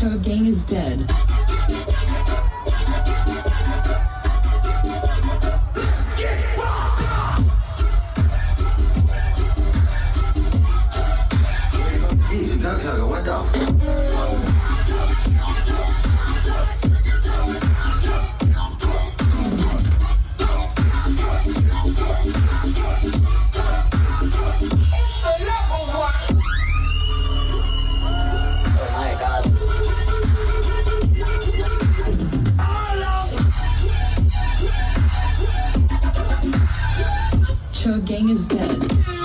Chug Gang is dead. What the? Chug Gang is dead.